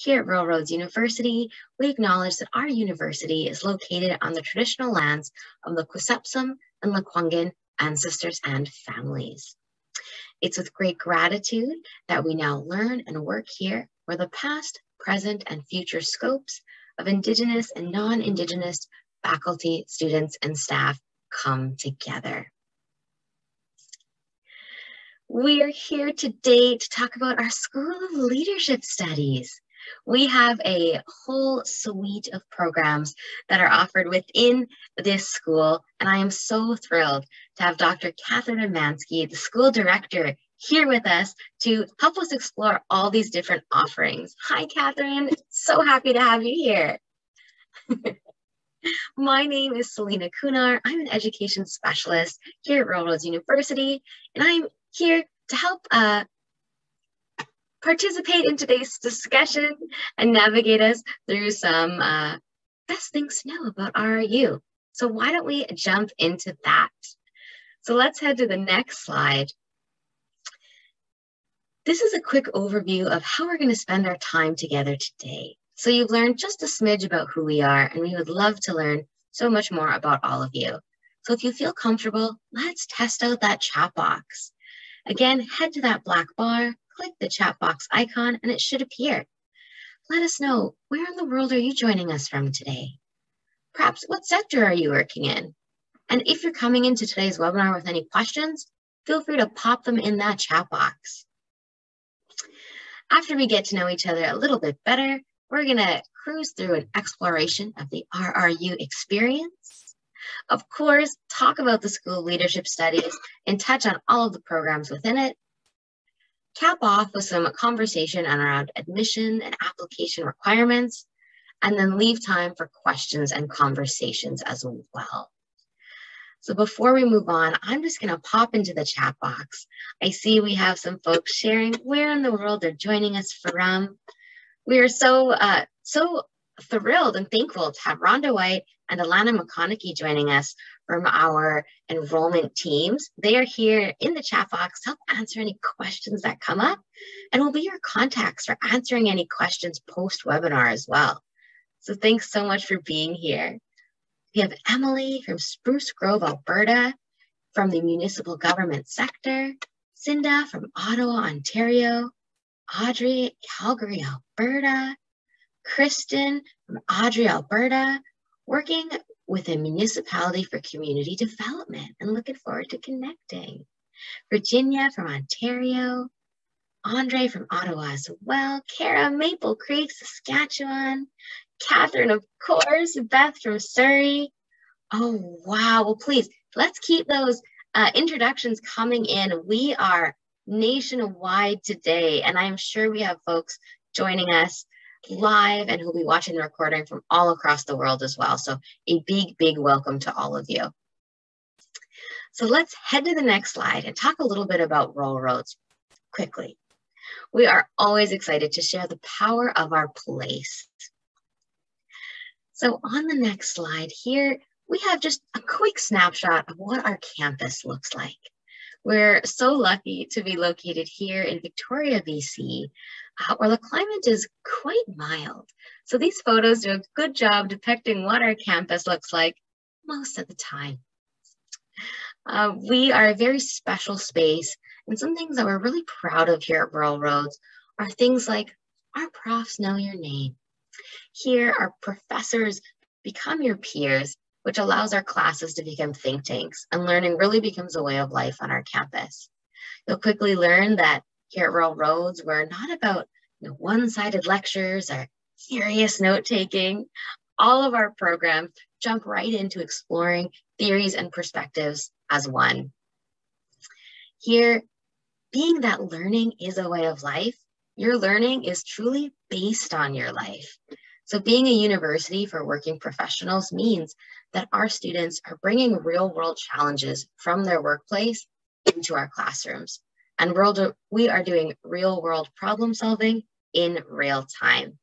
Here at Royal Roads University, we acknowledge that our university is located on the traditional lands of the Xwsepsum and Lekwungen ancestors and families. It's with great gratitude that we now learn and work here where the past, present, and future scopes of Indigenous and non-Indigenous faculty, students, and staff come together. We are here today to talk about our School of Leadership Studies. We have a whole suite of programs that are offered within this school, and I am so thrilled to have Dr. Catherine Etmanski, the school director, here with us to help us explore all these different offerings. Hi, Catherine. So happy to have you here. My name is Selena Kunar. I'm an education specialist here at Royal Roads University, and I'm here to help uh, participate in today's discussion and navigate us through some uh, best things to know about RRU. So why don't we jump into that? So let's head to the next slide. This is a quick overview of how we're going to spend our time together today. So you've learned just a smidge about who we are, and we would love to learn so much more about all of you. So if you feel comfortable, let's test out that chat box. Again, head to that black bar, click the chat box icon and it should appear. Let us know, where in the world are you joining us from today? Perhaps what sector are you working in? And if you're coming into today's webinar with any questions, feel free to pop them in that chat box. After we get to know each other a little bit better, we're gonna cruise through an exploration of the RRU experience. Of course, talk about the School of Leadership Studies and touch on all of the programs within it, cap off with some conversation around admission and application requirements, and then leave time for questions and conversations as well. So before we move on, I'm just gonna pop into the chat box. I see we have some folks sharing where in the world they're joining us from. We are so, uh, so thrilled and thankful to have Rhonda White and Alana McConaughey joining us from our enrollment teams. They are here in the chat box to help answer any questions that come up and will be your contacts for answering any questions post-webinar as well. So thanks so much for being here. We have Emily from Spruce Grove, Alberta, from the municipal government sector, Cinda from Ottawa, Ontario, Audrey, Calgary, Alberta, Kristen from Airdrie, Alberta, working with a municipality for community development and looking forward to connecting. Virginia from Ontario, Andre from Ottawa as well, Kara, Maple Creek, Saskatchewan, Catherine, of course, Beth from Surrey. Oh, wow. Well, please, let's keep those uh, introductions coming in. We are nationwide today, and I'm sure we have folks joining us live and who'll be watching the recording from all across the world as well. So a big, big welcome to all of you. So let's head to the next slide and talk a little bit about Royal Roads quickly. We are always excited to share the power of our place. So on the next slide here, we have just a quick snapshot of what our campus looks like. We're so lucky to be located here in Victoria, BC, where the climate is quite mild. So these photos do a good job depicting what our campus looks like most of the time. Uh, we are a very special space and some things that we're really proud of here at Royal Roads are things like our profs know your name. Here, our professors become your peers, which allows our classes to become think tanks and learning really becomes a way of life on our campus. You'll quickly learn that here at Royal Roads, we're not about you know, one-sided lectures or serious note-taking. All of our programs jump right into exploring theories and perspectives as one. Here, being that learning is a way of life, your learning is truly based on your life. So being a university for working professionals means that our students are bringing real world challenges from their workplace into our classrooms. And world, we are doing real world problem solving in real time.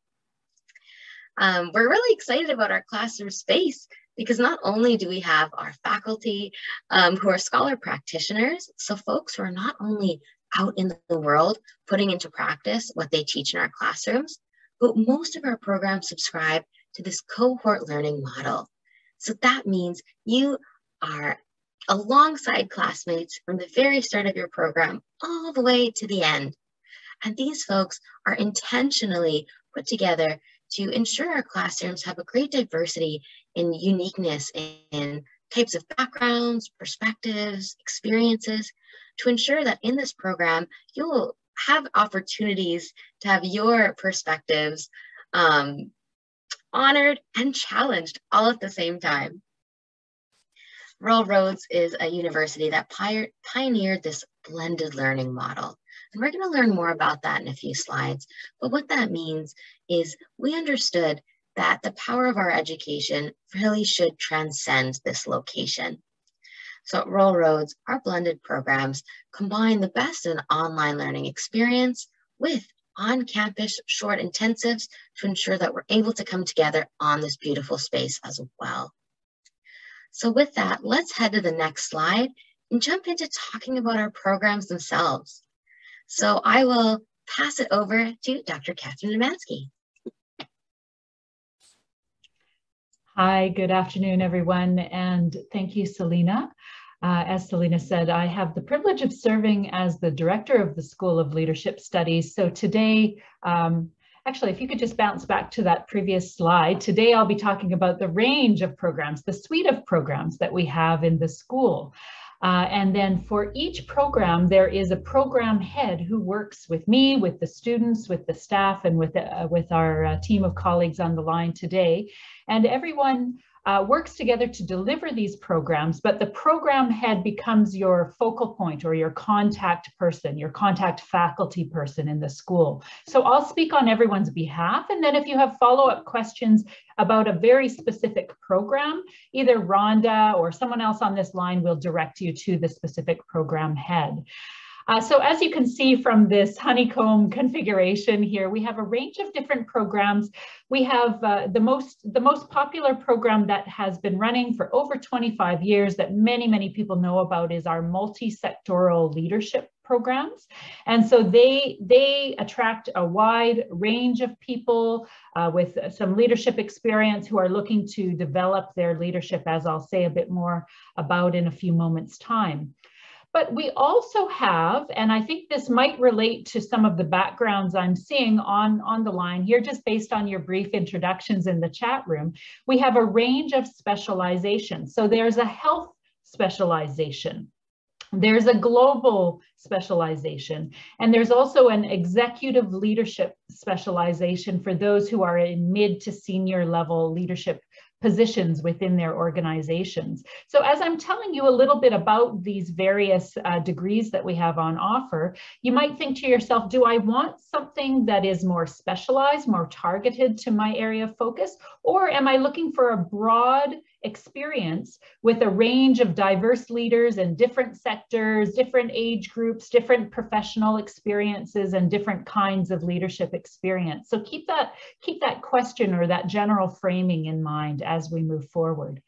Um, we're really excited about our classroom space because not only do we have our faculty um, who are scholar practitioners, so folks who are not only out in the world putting into practice what they teach in our classrooms, but most of our programs subscribe to this cohort learning model. So that means you are alongside classmates from the very start of your program all the way to the end. And these folks are intentionally put together to ensure our classrooms have a great diversity in uniqueness in types of backgrounds, perspectives, experiences, to ensure that in this program, you'll have opportunities to have your perspectives um, honored and challenged all at the same time. Royal Roads is a university that pioneered this blended learning model. And we're going to learn more about that in a few slides. But what that means is we understood that the power of our education really should transcend this location. So at Royal Roads, our blended programs combine the best in online learning experience with on-campus short intensives to ensure that we're able to come together on this beautiful space as well. So with that, let's head to the next slide and jump into talking about our programs themselves. So I will pass it over to Dr. Catherine Etmanski. Hi, good afternoon, everyone, and thank you, Selena. Uh, as Selena said, I have the privilege of serving as the director of the School of Leadership Studies. So today, um, Actually, if you could just bounce back to that previous slide, today I'll be talking about the range of programs, the suite of programs that we have in the school. Uh, and then for each program, there is a program head who works with me, with the students, with the staff, and with, uh, with our uh, team of colleagues on the line today. And everyone uh, works together to deliver these programs, but the program head becomes your focal point or your contact person, your contact faculty person in the school. So I'll speak on everyone's behalf. And then if you have follow-up questions about a very specific program, either Rhonda or someone else on this line will direct you to the specific program head. Uh, so as you can see from this honeycomb configuration here, we have a range of different programs. We have uh, the, most, the most popular program that has been running for over 25 years that many, many people know about is our multi-sectoral leadership programs. And so they, they attract a wide range of people uh, with some leadership experience who are looking to develop their leadership, as I'll say a bit more about in a few moments time. But we also have, and I think this might relate to some of the backgrounds I'm seeing on, on the line here, just based on your brief introductions in the chat room, we have a range of specializations. So there's a health specialization. There's a global specialization, and there's also an executive leadership specialization for those who are in mid to senior level leadership positions within their organizations. So as I'm telling you a little bit about these various uh, degrees that we have on offer, you might think to yourself, do I want something that is more specialized, more targeted to my area of focus? Or am I looking for a broad experience with a range of diverse leaders in different sectors, different age groups, different professional experiences, and different kinds of leadership experience. So keep that, keep that question or that general framing in mind as we move forward.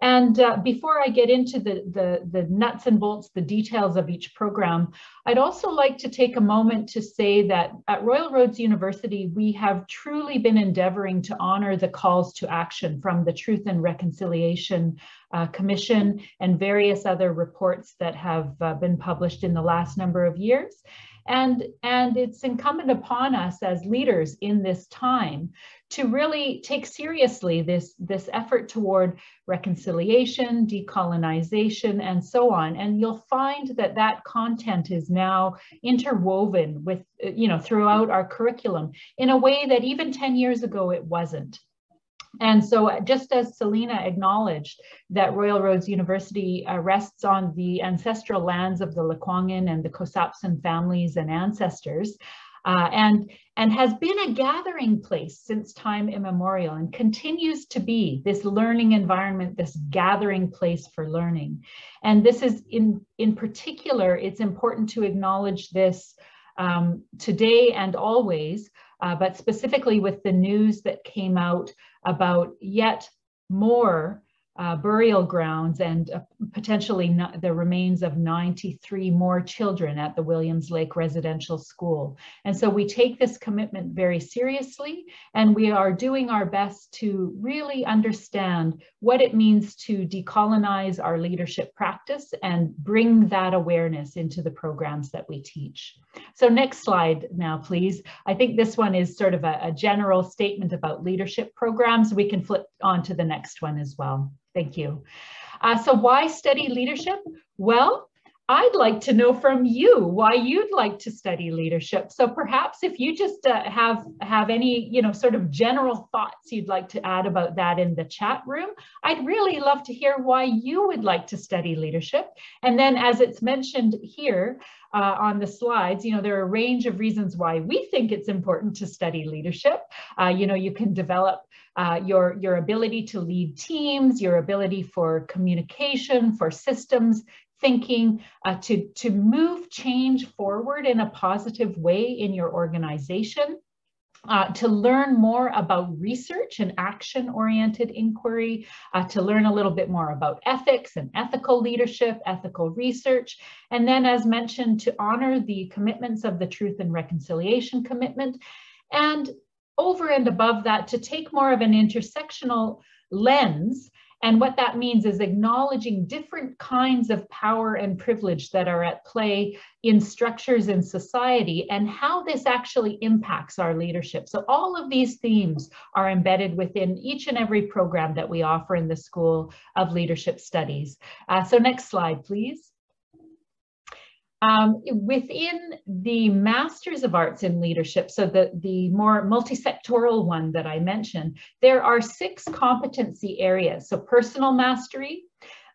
And uh, before I get into the, the, the, nuts and bolts, the details of each program, I'd also like to take a moment to say that at Royal Roads University, we have truly been endeavoring to honor the calls to action from the Truth and Reconciliation uh, Commission and various other reports that have uh, been published in the last number of years. And, and it's incumbent upon us as leaders in this time to really take seriously this, this effort toward reconciliation, decolonization, and so on. And you'll find that that content is now interwoven with, you know, throughout our curriculum in a way that even 10 years ago it wasn't. And so uh, just as Selena acknowledged that Royal Roads University uh, rests on the ancestral lands of the Lekwungen and the Xwsepsum families and ancestors, uh, and, and has been a gathering place since time immemorial and continues to be this learning environment, this gathering place for learning. And this is in, in particular, it's important to acknowledge this um, today and always, uh, but specifically with the news that came out about yet more uh, burial grounds and uh, potentially the remains of 93 more children at the Williams Lake Residential School. And so we take this commitment very seriously and we are doing our best to really understand what it means to decolonize our leadership practice and bring that awareness into the programs that we teach. So next slide now, please. I think this one is sort of a, a general statement about leadership programs. We can flip on to the next one as well. Thank you. Uh, so why study leadership? Well, I'd like to know from you why you'd like to study leadership. So perhaps if you just uh, have have any, you know, sort of general thoughts you'd like to add about that in the chat room, I'd really love to hear why you would like to study leadership. And then as it's mentioned here uh, on the slides, you know, there are a range of reasons why we think it's important to study leadership. Uh, you know, you can develop uh, your, your ability to lead teams, your ability for communication, for systems thinking, uh, to, to move change forward in a positive way in your organization. Uh, to learn more about research and action-oriented inquiry, uh, to learn a little bit more about ethics and ethical leadership, ethical research, and then as mentioned, to honor the commitments of the Truth and Reconciliation Commitment, and over and above that, to take more of an intersectional lens. And what that means is acknowledging different kinds of power and privilege that are at play in structures in society and how this actually impacts our leadership. So all of these themes are embedded within each and every program that we offer in the School of Leadership Studies. Uh, so next slide, please. Um, within the Masters of Arts in Leadership, so the, the more multi-sectoral one that I mentioned, there are six competency areas. So personal mastery,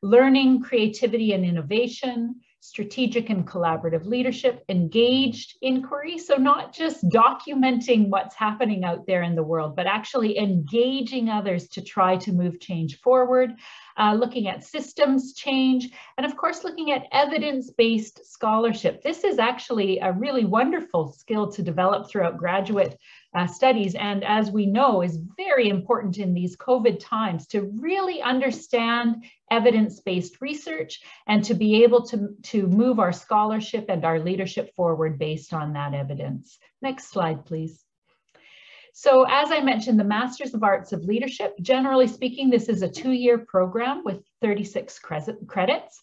learning, creativity and innovation, strategic and collaborative leadership, engaged inquiry. So not just documenting what's happening out there in the world, but actually engaging others to try to move change forward, uh, looking at systems change, and of course, looking at evidence-based scholarship. This is actually a really wonderful skill to develop throughout graduate uh, studies and as we know is very important in these COVID times to really understand evidence-based research and to be able to, to move our scholarship and our leadership forward based on that evidence. Next slide, please. So as I mentioned, the Masters of Arts of Leadership, generally speaking, this is a two-year program with 36 credits.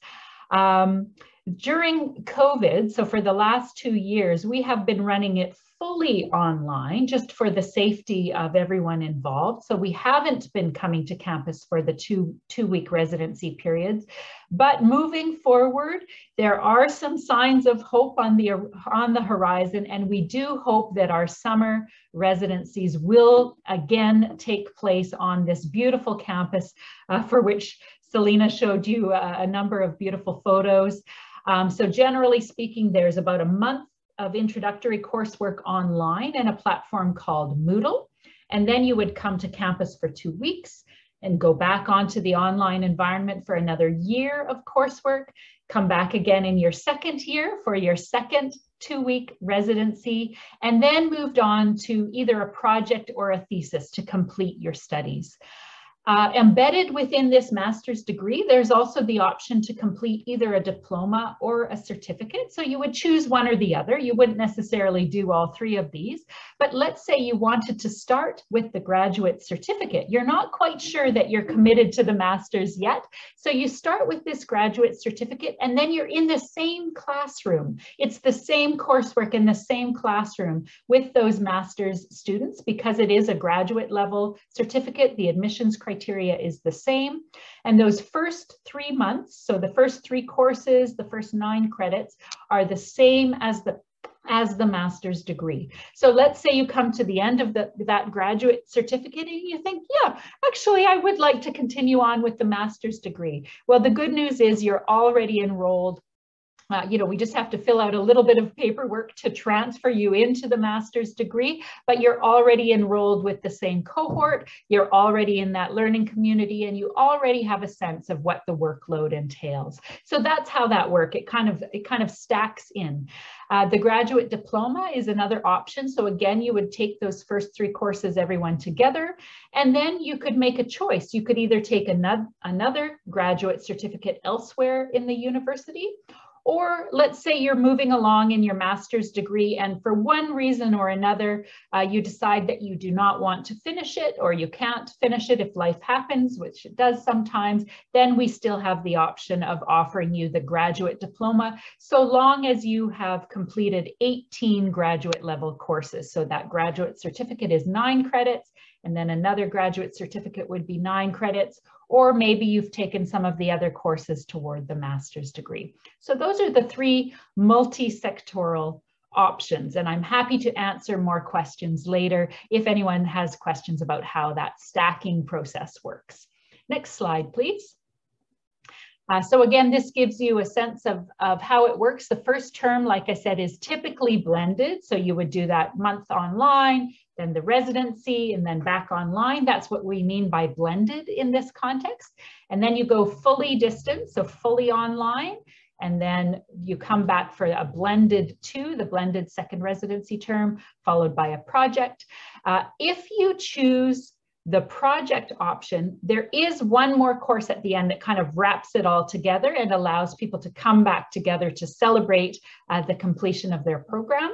Um, during COVID, so for the last two years, we have been running it fully online just for the safety of everyone involved. So we haven't been coming to campus for the two, two week residency periods, but moving forward, there are some signs of hope on the, on the horizon. And we do hope that our summer residencies will again take place on this beautiful campus uh, for which Selena showed you a, a number of beautiful photos. Um, so generally speaking, there's about a month of introductory coursework online in a platform called Moodle. And then you would come to campus for two weeks and go back onto the online environment for another year of coursework, come back again in your second year for your second two-week residency, and then moved on to either a project or a thesis to complete your studies. Uh, embedded within this master's degree, there's also the option to complete either a diploma or a certificate. So you would choose one or the other. You wouldn't necessarily do all three of these. But let's say you wanted to start with the graduate certificate. You're not quite sure that you're committed to the master's yet. So you start with this graduate certificate and then you're in the same classroom. It's the same coursework in the same classroom with those master's students because it is a graduate level certificate. The admissions criteria criteria is the same. And those first three months, so the first three courses, the first nine credits are the same as the as the master's degree. So let's say you come to the end of the, that graduate certificate and you think, yeah, actually, I would like to continue on with the master's degree. Well, the good news is you're already enrolled uh, you know, we just have to fill out a little bit of paperwork to transfer you into the master's degree, but you're already enrolled with the same cohort, you're already in that learning community, and you already have a sense of what the workload entails. So that's how that work. It kind of it kind of stacks in. Uh, the graduate diploma is another option. So again, you would take those first three courses, everyone together, and then you could make a choice. You could either take another, another graduate certificate elsewhere in the university, or let's say you're moving along in your master's degree and for one reason or another, uh, you decide that you do not want to finish it or you can't finish it if life happens, which it does sometimes, then we still have the option of offering you the graduate diploma so long as you have completed 18 graduate level courses. So that graduate certificate is nine credits and then another graduate certificate would be nine credits, or maybe you've taken some of the other courses toward the master's degree. So those are the three multi-sectoral options, and I'm happy to answer more questions later if anyone has questions about how that stacking process works. Next slide, please. Uh, so again, this gives you a sense of, of how it works. The first term, like I said, is typically blended. So you would do that month online, then the residency, and then back online. That's what we mean by blended in this context. And then you go fully distance, so fully online, and then you come back for a blended two, the blended second residency term, followed by a project. Uh, if you choose the project option, there is one more course at the end that kind of wraps it all together and allows people to come back together to celebrate uh, the completion of their program.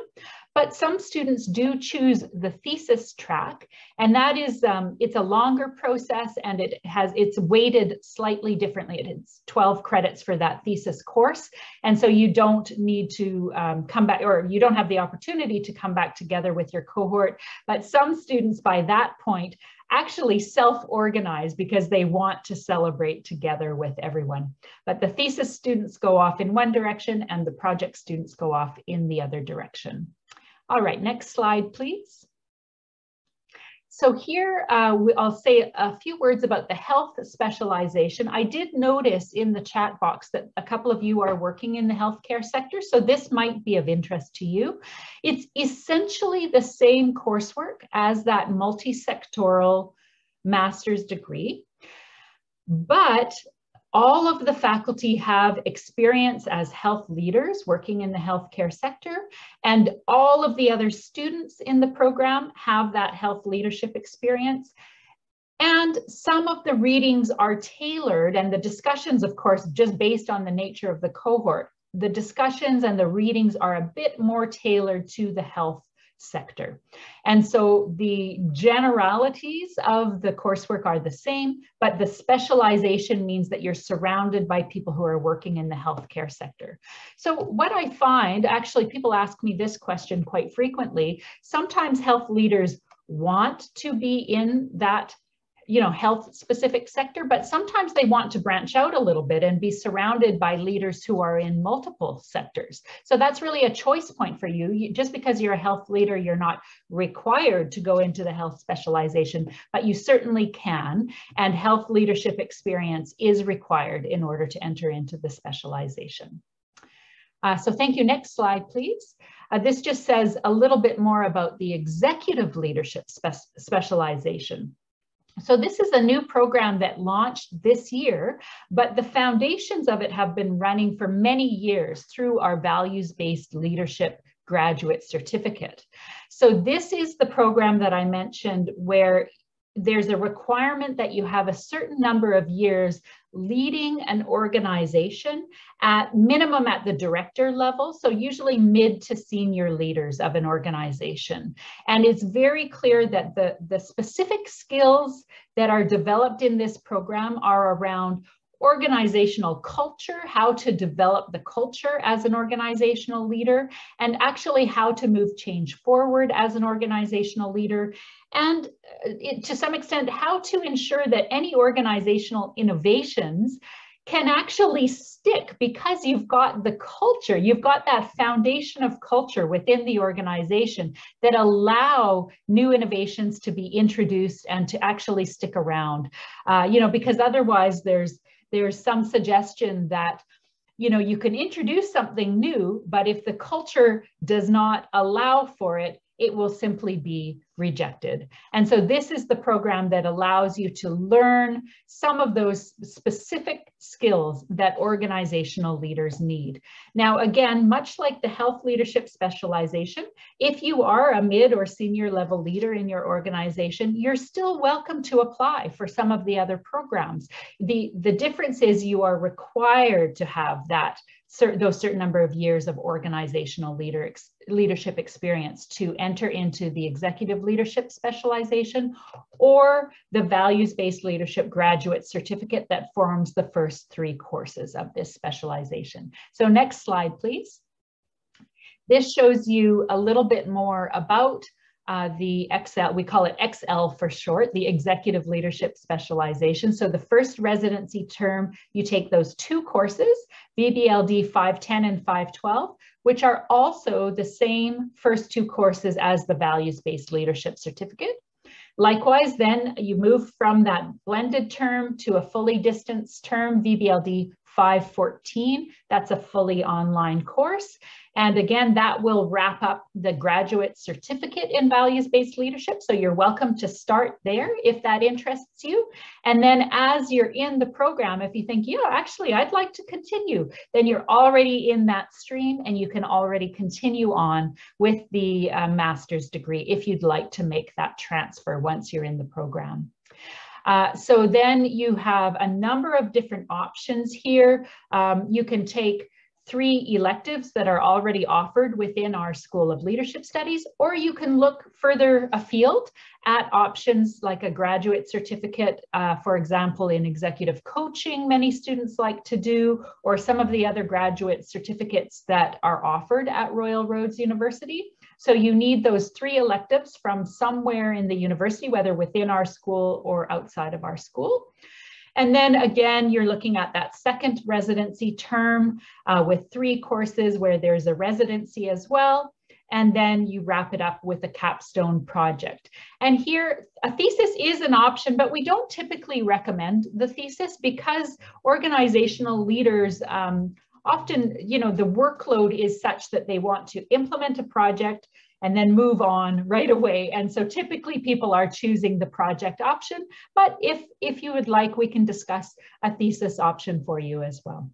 But some students do choose the thesis track, and that is, um, it's a longer process and it has, it's weighted slightly differently. It's 12 credits for that thesis course. And so you don't need to um, come back, or you don't have the opportunity to come back together with your cohort. But some students by that point actually self-organize because they want to celebrate together with everyone. But the thesis students go off in one direction and the project students go off in the other direction. All right, next slide, please. So here, uh, I'll say a few words about the health specialization. I did notice in the chat box that a couple of you are working in the healthcare sector, so this might be of interest to you. It's essentially the same coursework as that multi-sectoral master's degree, but all of the faculty have experience as health leaders working in the healthcare sector, and all of the other students in the program have that health leadership experience. And some of the readings are tailored, and the discussions, of course, just based on the nature of the cohort. The discussions and the readings are a bit more tailored to the health sector. And so the generalities of the coursework are the same, but the specialization means that you're surrounded by people who are working in the healthcare sector. So what I find, actually people ask me this question quite frequently, sometimes health leaders want to be in that you know, health specific sector, but sometimes they want to branch out a little bit and be surrounded by leaders who are in multiple sectors. So that's really a choice point for you. Just because you're a health leader, you're not required to go into the health specialization, but you certainly can. And health leadership experience is required in order to enter into the specialization. Uh, so thank you. Next slide, please. Uh, this just says a little bit more about the executive leadership spe specialization. So this is a new program that launched this year, but the foundations of it have been running for many years through our values-based leadership graduate certificate. So this is the program that I mentioned where there's a requirement that you have a certain number of years leading an organization at minimum at the director level, so usually mid to senior leaders of an organization. And it's very clear that the, the specific skills that are developed in this program are around organizational culture, how to develop the culture as an organizational leader, and actually how to move change forward as an organizational leader, and uh, it, to some extent, how to ensure that any organizational innovations can actually stick because you've got the culture, you've got that foundation of culture within the organization that allow new innovations to be introduced and to actually stick around. Uh, you know, because otherwise there's there's some suggestion that you know, you can introduce something new, but if the culture does not allow for it, it will simply be rejected. And so this is the program that allows you to learn some of those specific skills that organizational leaders need. Now, again, much like the health leadership specialization, if you are a mid or senior level leader in your organization, you're still welcome to apply for some of the other programs. The, the difference is you are required to have that certain, those certain number of years of organizational leader ex, leadership experience to enter into the executive leadership specialization or the values-based leadership graduate certificate that forms the first three courses of this specialization. So next slide, please. This shows you a little bit more about uh, the XL, we call it XL for short, the Executive Leadership Specialization. So the first residency term, you take those two courses, VBLD 510 and 512, which are also the same first two courses as the Values-Based Leadership Certificate. Likewise, then you move from that blended term to a fully distanced term, VBLD 514. That's a fully online course. And again, that will wrap up the graduate certificate in values-based leadership. So you're welcome to start there if that interests you. And then as you're in the program, if you think, yeah, actually, I'd like to continue, then you're already in that stream and you can already continue on with the uh, master's degree if you'd like to make that transfer once you're in the program. Uh, so then you have a number of different options here. Um, you can take three electives that are already offered within our School of Leadership Studies, or you can look further afield at options like a graduate certificate, uh, for example, in executive coaching, many students like to do, or some of the other graduate certificates that are offered at Royal Roads University. So you need those three electives from somewhere in the university, whether within our school or outside of our school. And then again, you're looking at that second residency term uh, with three courses where there's a residency as well. And then you wrap it up with a capstone project. And here, a thesis is an option, but we don't typically recommend the thesis because organizational leaders um, often, you know, the workload is such that they want to implement a project and then move on right away. And so typically people are choosing the project option, but if, if you would like, we can discuss a thesis option for you as well.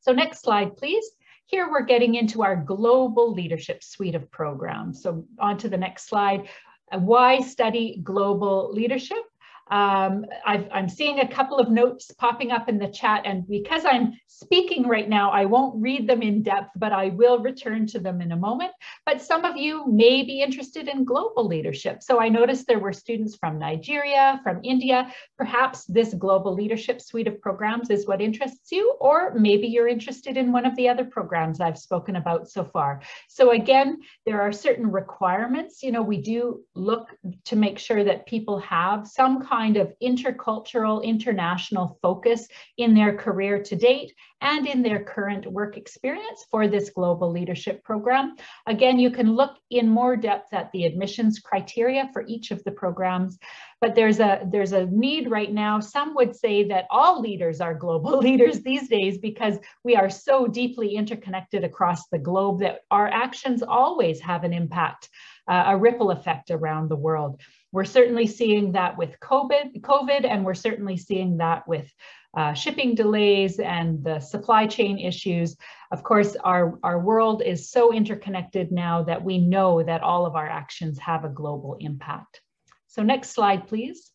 So next slide, please. Here we're getting into our global leadership suite of programs. So on to the next slide. Uh, why study global leadership? Um, i am seeing a couple of notes popping up in the chat and because I'm speaking right now, I won't read them in depth, but I will return to them in a moment. But some of you may be interested in global leadership. So I noticed there were students from Nigeria, from India. Perhaps this global leadership suite of programs is what interests you, or maybe you're interested in one of the other programs I've spoken about so far. So again, there are certain requirements. You know, we do look to make sure that people have some kind of intercultural, international focus in their career to date and in their current work experience for this global leadership program. Again, you can look in more depth at the admissions criteria for each of the programs, but there's a, there's a need right now. Some would say that all leaders are global leaders these days because we are so deeply interconnected across the globe that our actions always have an impact, uh, a ripple effect around the world. We're certainly seeing that with COVID, COVID and we're certainly seeing that with uh, shipping delays and the supply chain issues. Of course, our, our world is so interconnected now that we know that all of our actions have a global impact. So next slide, please.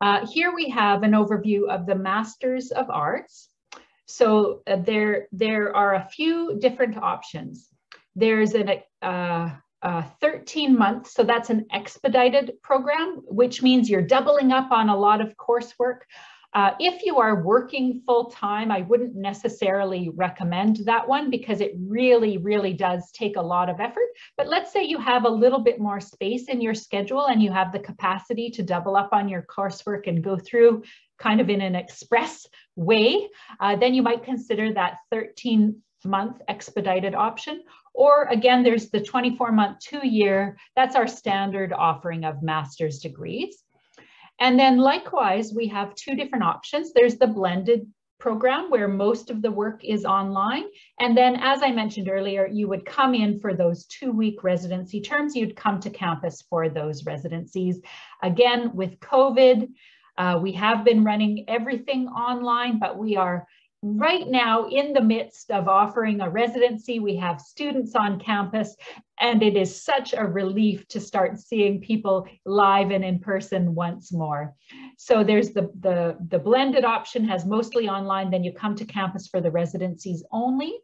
Uh, here we have an overview of the Masters of Arts. So uh, there, there are a few different options. There's an, uh, uh, 13 months. So that's an expedited program, which means you're doubling up on a lot of coursework. Uh, if you are working full time, I wouldn't necessarily recommend that one because it really, really does take a lot of effort. But let's say you have a little bit more space in your schedule and you have the capacity to double up on your coursework and go through kind of in an express way, uh, then you might consider that 13 month expedited option. Or again, there's the 24 month, two year, that's our standard offering of master's degrees. And then likewise, we have two different options. There's the blended program where most of the work is online. And then, as I mentioned earlier, you would come in for those two week residency terms. You'd come to campus for those residencies. Again, with COVID, uh, we have been running everything online, but we are right now in the midst of offering a residency. We have students on campus and it is such a relief to start seeing people live and in person once more. So there's the, the, the blended option has mostly online, then you come to campus for the residencies only.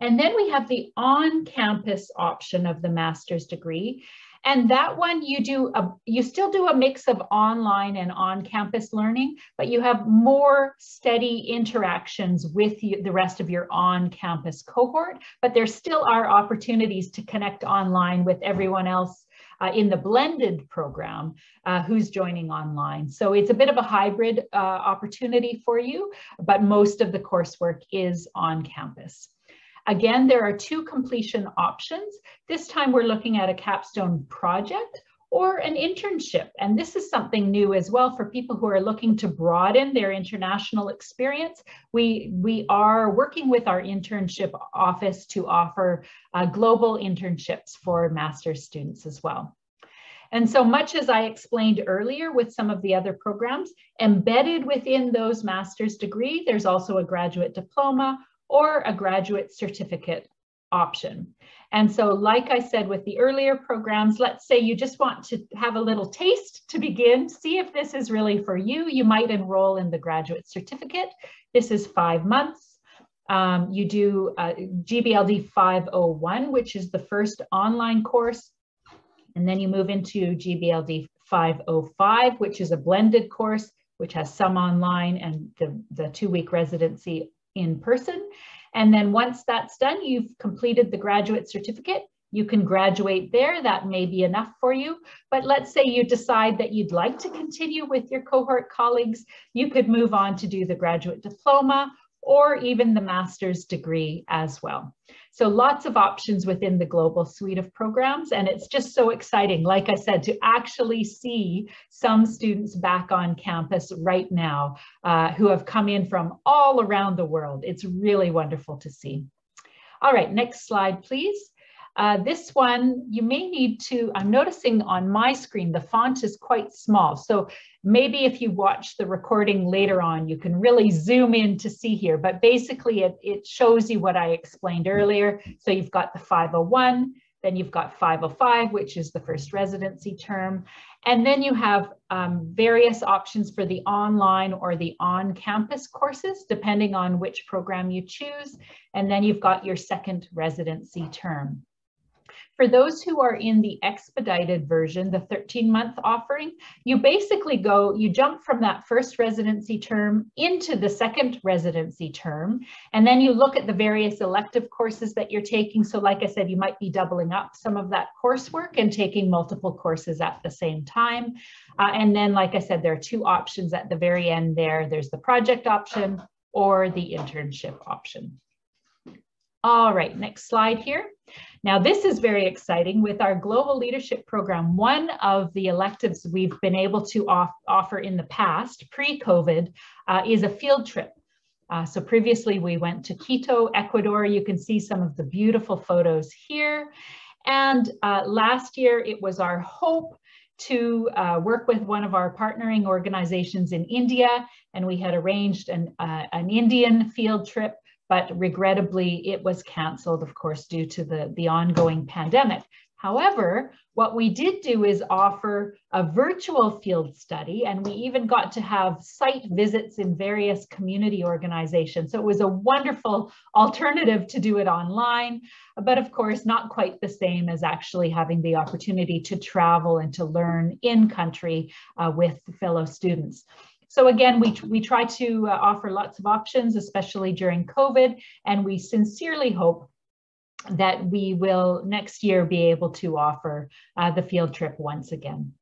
And then we have the on-campus option of the master's degree. And that one you do, a, you still do a mix of online and on-campus learning, but you have more steady interactions with you, the rest of your on-campus cohort, but there still are opportunities to connect online with everyone else uh, in the blended program uh, who's joining online. So it's a bit of a hybrid uh, opportunity for you, but most of the coursework is on campus. Again, there are two completion options. This time we're looking at a capstone project or an internship. And this is something new as well for people who are looking to broaden their international experience. We, we are working with our internship office to offer uh, global internships for master's students as well. And so much as I explained earlier with some of the other programs, embedded within those master's degree, there's also a graduate diploma or a graduate certificate option. And so like I said with the earlier programs, let's say you just want to have a little taste to begin, see if this is really for you. You might enroll in the graduate certificate. This is five months. Um, you do uh, GBLD 501, which is the first online course. And then you move into GBLD 505, which is a blended course, which has some online and the, the two-week residency in person. And then once that's done, you've completed the graduate certificate. You can graduate there, that may be enough for you. But let's say you decide that you'd like to continue with your cohort colleagues, you could move on to do the graduate diploma or even the master's degree as well. So lots of options within the global suite of programs. And it's just so exciting, like I said, to actually see some students back on campus right now uh, who have come in from all around the world. It's really wonderful to see. All right, next slide, please. Uh, this one, you may need to, I'm noticing on my screen, the font is quite small. So maybe if you watch the recording later on, you can really zoom in to see here. But basically, it, it shows you what I explained earlier. So you've got the 501, then you've got 505, which is the first residency term. And then you have um, various options for the online or the on-campus courses, depending on which program you choose. And then you've got your second residency term. For those who are in the expedited version, the 13 month offering, you basically go, you jump from that first residency term into the second residency term, and then you look at the various elective courses that you're taking. So like I said, you might be doubling up some of that coursework and taking multiple courses at the same time. Uh, and then, like I said, there are two options at the very end there. There's the project option or the internship option. All right, next slide here. Now, this is very exciting with our Global Leadership Program. One of the electives we've been able to off offer in the past, pre-COVID, uh, is a field trip. Uh, so previously we went to Quito, Ecuador. You can see some of the beautiful photos here. And uh, last year it was our hope to uh, work with one of our partnering organizations in India, and we had arranged an, uh, an Indian field trip but regrettably it was canceled, of course, due to the, the ongoing pandemic. However, what we did do is offer a virtual field study, and we even got to have site visits in various community organizations. So it was a wonderful alternative to do it online, but of course, not quite the same as actually having the opportunity to travel and to learn in country uh, with fellow students. So again, we, we try to uh, offer lots of options, especially during COVID, and we sincerely hope that we will next year be able to offer uh, the field trip once again.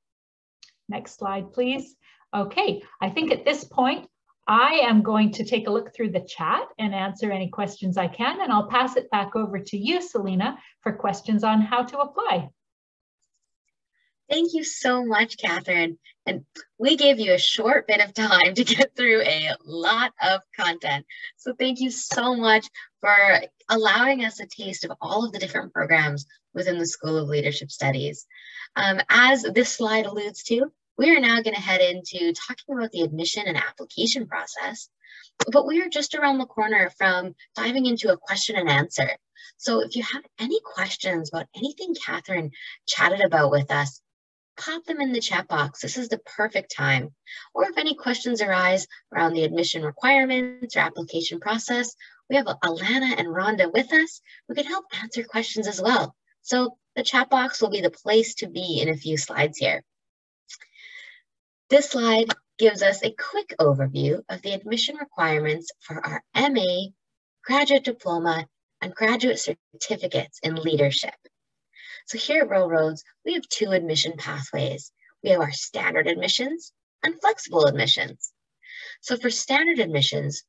Next slide, please. Okay, I think at this point, I am going to take a look through the chat and answer any questions I can, and I'll pass it back over to you, Selena, for questions on how to apply. Thank you so much, Catherine. And we gave you a short bit of time to get through a lot of content. So thank you so much for allowing us a taste of all of the different programs within the School of Leadership Studies. Um, as this slide alludes to, we are now going to head into talking about the admission and application process, but we are just around the corner from diving into a question and answer. So if you have any questions about anything Catherine chatted about with us, pop them in the chat box. This is the perfect time. Or if any questions arise around the admission requirements or application process, we have Alana and Rhonda with us who can help answer questions as well. So the chat box will be the place to be in a few slides here. This slide gives us a quick overview of the admission requirements for our MA, graduate diploma, and graduate certificates in leadership. So here at Royal Roads, we have two admission pathways. We have our standard admissions and flexible admissions. So for standard admissions,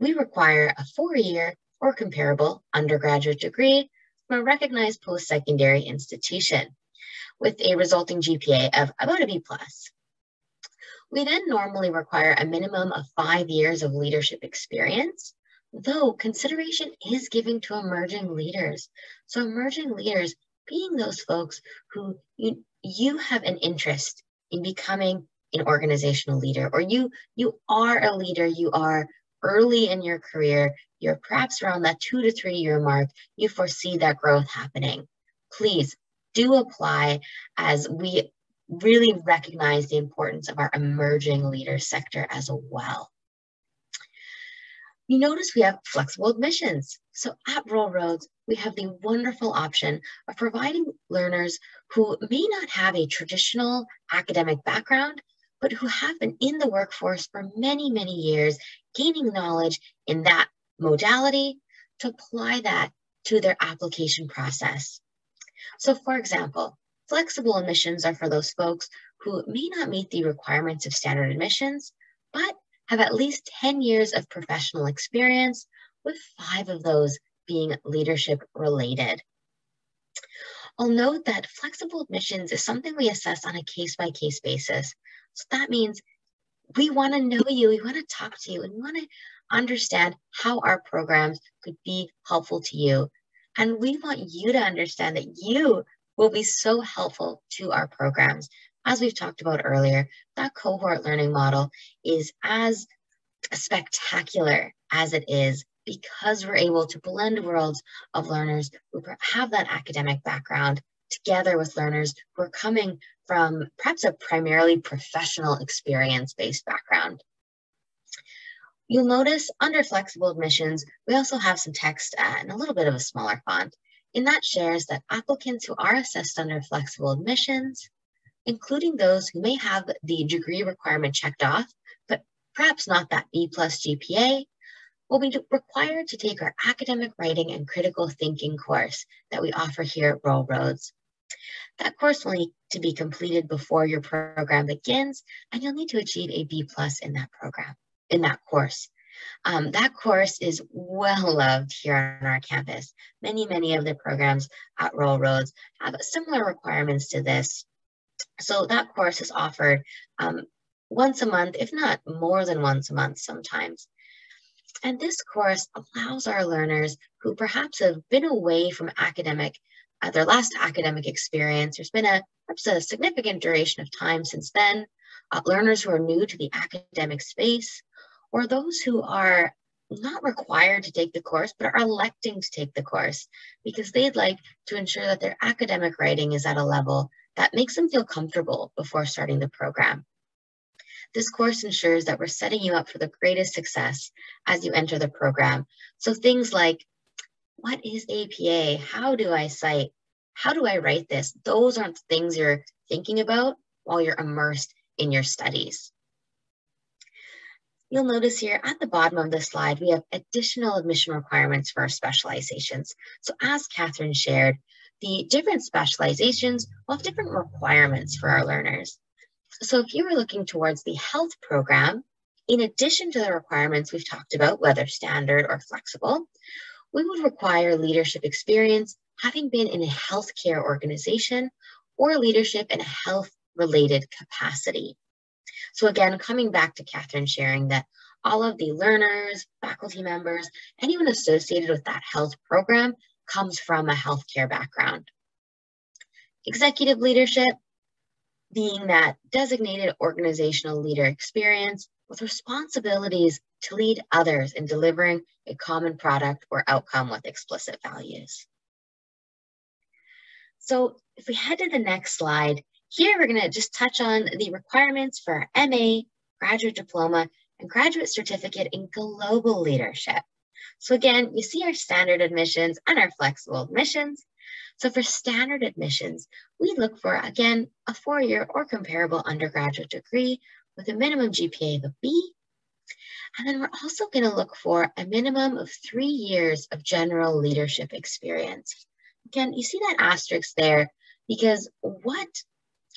we require a four-year or comparable undergraduate degree from a recognized post-secondary institution with a resulting GPA of about a B+. We then normally require a minimum of five years of leadership experience, though consideration is given to emerging leaders. So emerging leaders being those folks who you, you have an interest in becoming an organizational leader or you you are a leader you are early in your career you're perhaps around that two to three year mark you foresee that growth happening please do apply as we really recognize the importance of our emerging leader sector as well you notice we have flexible admissions. So at Royal Roads, we have the wonderful option of providing learners who may not have a traditional academic background, but who have been in the workforce for many, many years, gaining knowledge in that modality to apply that to their application process. So for example, flexible admissions are for those folks who may not meet the requirements of standard admissions, but have at least 10 years of professional experience, with five of those being leadership related. I'll note that flexible admissions is something we assess on a case by case basis. So that means we want to know you, we want to talk to you, and we want to understand how our programs could be helpful to you. And we want you to understand that you will be so helpful to our programs as we've talked about earlier, that cohort learning model is as spectacular as it is because we're able to blend worlds of learners who have that academic background together with learners who are coming from perhaps a primarily professional experience-based background. You'll notice under flexible admissions, we also have some text uh, and a little bit of a smaller font. And that shares that applicants who are assessed under flexible admissions including those who may have the degree requirement checked off, but perhaps not that B plus GPA, will be required to take our academic writing and critical thinking course that we offer here at Royal Roads. That course will need to be completed before your program begins, and you'll need to achieve a B plus in that program, in that course. Um, that course is well loved here on our campus. Many, many of the programs at Royal Roads have similar requirements to this, so that course is offered um, once a month, if not more than once a month sometimes. And this course allows our learners who perhaps have been away from academic, uh, their last academic experience, there's been a perhaps a significant duration of time since then, uh, learners who are new to the academic space, or those who are not required to take the course, but are electing to take the course because they'd like to ensure that their academic writing is at a level that makes them feel comfortable before starting the program. This course ensures that we're setting you up for the greatest success as you enter the program. So things like, what is APA? How do I cite? How do I write this? Those aren't things you're thinking about while you're immersed in your studies. You'll notice here at the bottom of the slide, we have additional admission requirements for our specializations. So as Catherine shared, the different specializations will have different requirements for our learners. So if you were looking towards the health program, in addition to the requirements we've talked about, whether standard or flexible, we would require leadership experience, having been in a healthcare organization or leadership in a health related capacity. So again, coming back to Catherine sharing that all of the learners, faculty members, anyone associated with that health program comes from a healthcare background. Executive leadership, being that designated organizational leader experience with responsibilities to lead others in delivering a common product or outcome with explicit values. So if we head to the next slide, here we're gonna just touch on the requirements for our MA, graduate diploma, and graduate certificate in global leadership. So again, you see our standard admissions and our flexible admissions. So for standard admissions, we look for, again, a four-year or comparable undergraduate degree with a minimum GPA of a B. And then we're also gonna look for a minimum of three years of general leadership experience. Again, you see that asterisk there because what,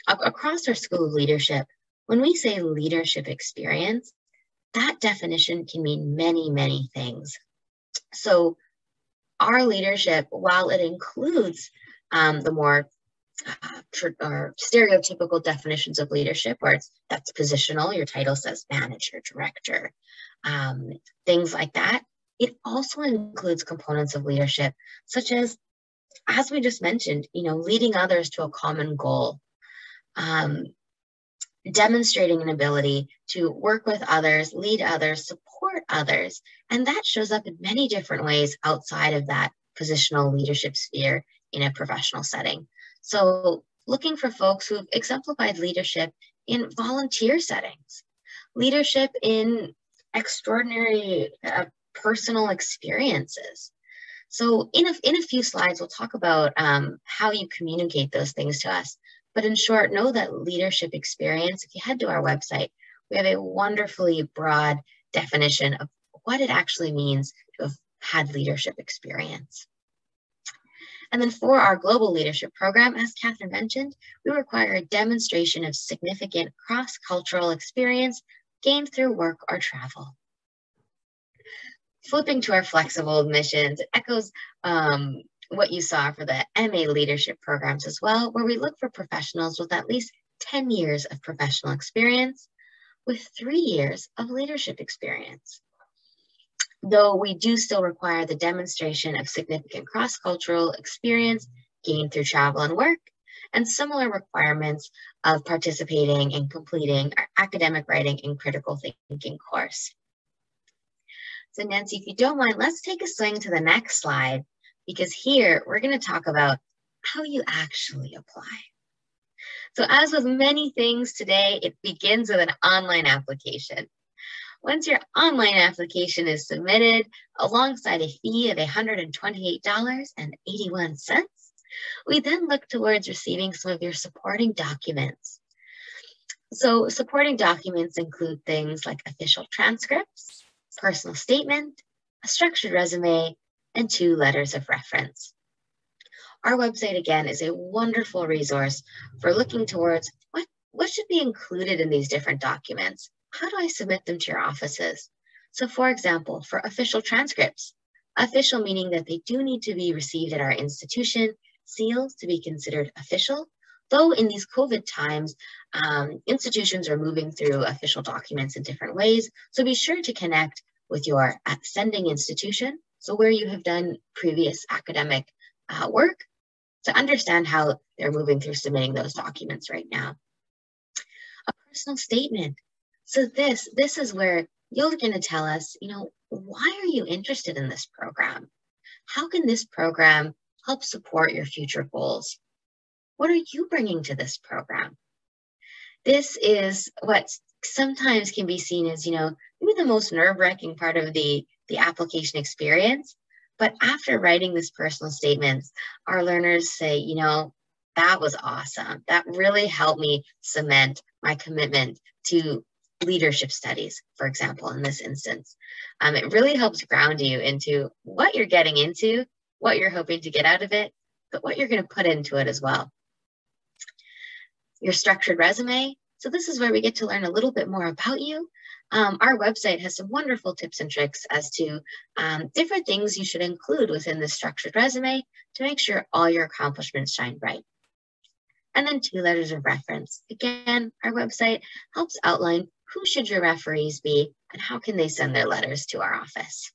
across our school of leadership, when we say leadership experience, that definition can mean many, many things. So our leadership, while it includes um, the more uh, or stereotypical definitions of leadership, where it's that's positional, your title says manager, director, um, things like that. It also includes components of leadership, such as, as we just mentioned, you know, leading others to a common goal, um, demonstrating an ability to work with others, lead others, support others. And that shows up in many different ways outside of that positional leadership sphere in a professional setting. So looking for folks who've exemplified leadership in volunteer settings, leadership in extraordinary uh, personal experiences. So in a, in a few slides, we'll talk about um, how you communicate those things to us. But in short, know that leadership experience, if you head to our website, we have a wonderfully broad definition of what it actually means to have had leadership experience. And then for our global leadership program, as Catherine mentioned, we require a demonstration of significant cross-cultural experience gained through work or travel. Flipping to our flexible admissions, it echoes um, what you saw for the MA leadership programs as well, where we look for professionals with at least 10 years of professional experience with three years of leadership experience. Though we do still require the demonstration of significant cross-cultural experience gained through travel and work, and similar requirements of participating and completing our academic writing and critical thinking course. So Nancy, if you don't mind, let's take a swing to the next slide because here we're going to talk about how you actually apply. So as with many things today, it begins with an online application. Once your online application is submitted, alongside a fee of $128.81, we then look towards receiving some of your supporting documents. So supporting documents include things like official transcripts, personal statement, a structured resume, and two letters of reference. Our website, again, is a wonderful resource for looking towards what, what should be included in these different documents. How do I submit them to your offices? So for example, for official transcripts, official meaning that they do need to be received at our institution, seals to be considered official, though in these COVID times, um, institutions are moving through official documents in different ways. So be sure to connect with your sending institution so where you have done previous academic uh, work to understand how they're moving through submitting those documents right now. A personal statement. So this, this is where you're going to tell us, you know, why are you interested in this program? How can this program help support your future goals? What are you bringing to this program? This is what sometimes can be seen as, you know, maybe the most nerve-wracking part of the the application experience. But after writing these personal statements, our learners say, you know, that was awesome. That really helped me cement my commitment to leadership studies, for example, in this instance. Um, it really helps ground you into what you're getting into, what you're hoping to get out of it, but what you're going to put into it as well. Your structured resume. So this is where we get to learn a little bit more about you, um, our website has some wonderful tips and tricks as to um, different things you should include within the structured resume to make sure all your accomplishments shine bright. and then two letters of reference. Again, our website helps outline who should your referees be and how can they send their letters to our office.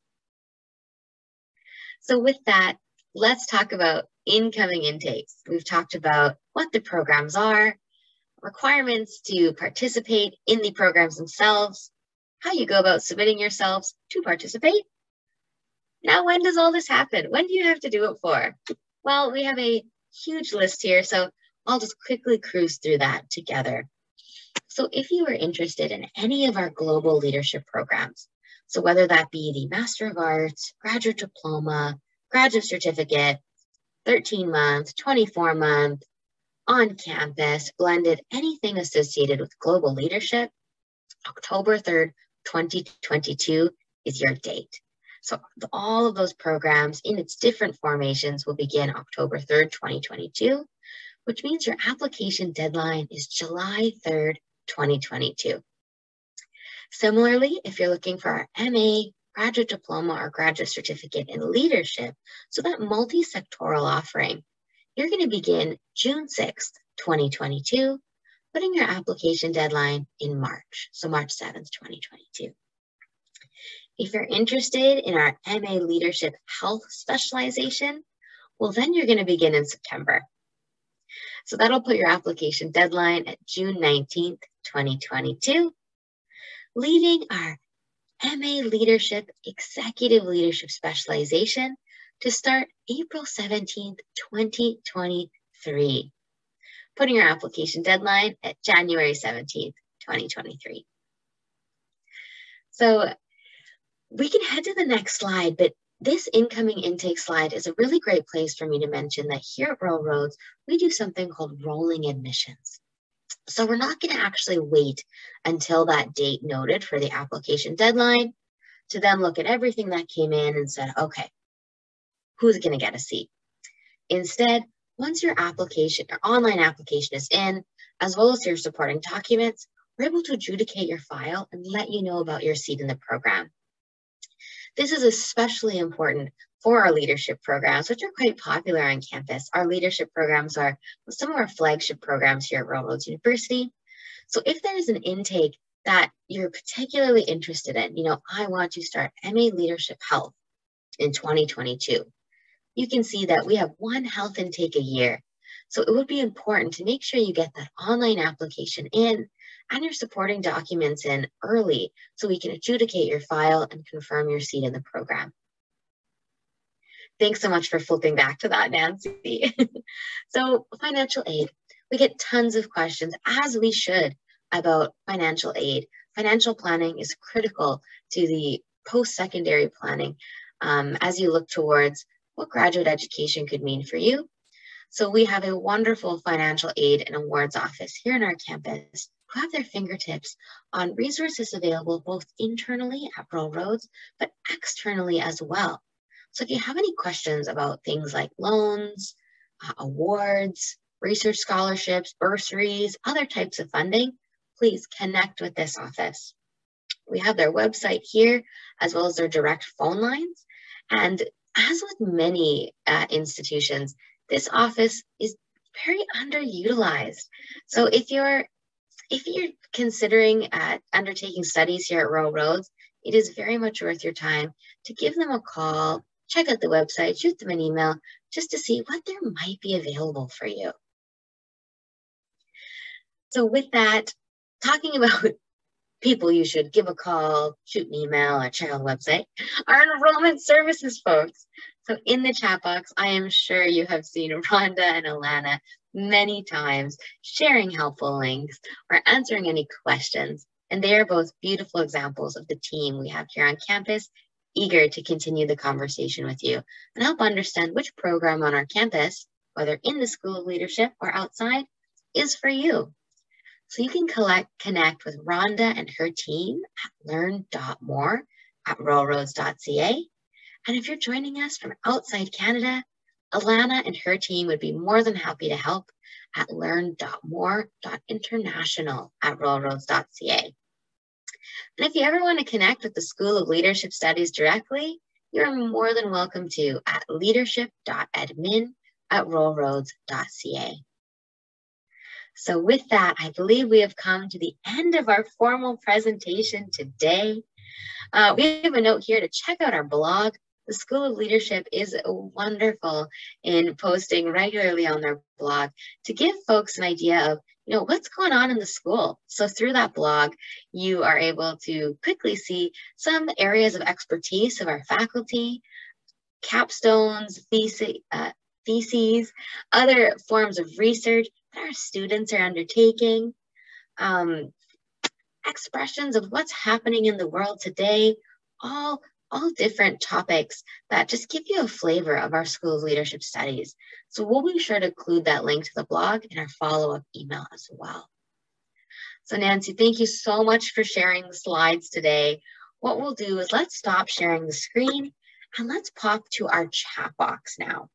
So with that, let's talk about incoming intakes. We've talked about what the programs are, requirements to participate in the programs themselves, how you go about submitting yourselves to participate. Now, when does all this happen? When do you have to do it for? Well, we have a huge list here, so I'll just quickly cruise through that together. So if you are interested in any of our global leadership programs, so whether that be the Master of Arts, graduate diploma, graduate certificate, 13 month, 24 month, on campus, blended, anything associated with global leadership, October 3rd, 2022 is your date. So all of those programs in its different formations will begin October 3rd, 2022, which means your application deadline is July 3rd, 2022. Similarly, if you're looking for our MA, graduate diploma, or graduate certificate in leadership, so that multi-sectoral offering, you're going to begin June 6th, 2022, putting your application deadline in March, so March 7th, 2022. If you're interested in our MA Leadership Health specialization, well, then you're going to begin in September. So that'll put your application deadline at June 19th, 2022. Leading our MA Leadership Executive Leadership Specialization to start April 17th, 2023. Putting your application deadline at January 17th, 2023. So we can head to the next slide, but this incoming intake slide is a really great place for me to mention that here at Royal Roads, we do something called rolling admissions. So we're not going to actually wait until that date noted for the application deadline to then look at everything that came in and said, okay, who's going to get a seat? Instead, once your application, your online application is in, as well as your supporting documents, we're able to adjudicate your file and let you know about your seat in the program. This is especially important for our leadership programs, which are quite popular on campus. Our leadership programs are some of our flagship programs here at Roads University. So if there's an intake that you're particularly interested in, you know, I want to start MA Leadership Health in 2022, you can see that we have one health intake a year. So it would be important to make sure you get that online application in and your supporting documents in early so we can adjudicate your file and confirm your seat in the program. Thanks so much for flipping back to that, Nancy. so financial aid, we get tons of questions, as we should, about financial aid. Financial planning is critical to the post-secondary planning um, as you look towards what graduate education could mean for you. So we have a wonderful financial aid and awards office here on our campus who have their fingertips on resources available both internally at Royal Roads, but externally as well. So if you have any questions about things like loans, uh, awards, research scholarships, bursaries, other types of funding, please connect with this office. We have their website here, as well as their direct phone lines. And as with many uh, institutions, this office is very underutilized. So if you're if you're considering uh, undertaking studies here at Royal Roads, it is very much worth your time to give them a call, check out the website, shoot them an email, just to see what there might be available for you. So with that, talking about people you should give a call, shoot an email, or check out the website, our enrollment services folks. So in the chat box, I am sure you have seen Rhonda and Alana many times, sharing helpful links or answering any questions. And they are both beautiful examples of the team we have here on campus, eager to continue the conversation with you and help understand which program on our campus, whether in the School of Leadership or outside, is for you. So you can collect, connect with Rhonda and her team at learn.more at royalroads.ca. And if you're joining us from outside Canada, Alana and her team would be more than happy to help at learn.more.international at royalroads.ca. And if you ever want to connect with the School of Leadership Studies directly, you're more than welcome to at leadership.admin at royalroads.ca. So with that, I believe we have come to the end of our formal presentation today. Uh, we have a note here to check out our blog. The School of Leadership is wonderful in posting regularly on their blog to give folks an idea of you know what's going on in the school so through that blog you are able to quickly see some areas of expertise of our faculty capstones thesis, uh, theses other forms of research that our students are undertaking um, expressions of what's happening in the world today all all different topics that just give you a flavor of our School Leadership Studies. So we'll be sure to include that link to the blog in our follow-up email as well. So Nancy, thank you so much for sharing the slides today. What we'll do is let's stop sharing the screen and let's pop to our chat box now.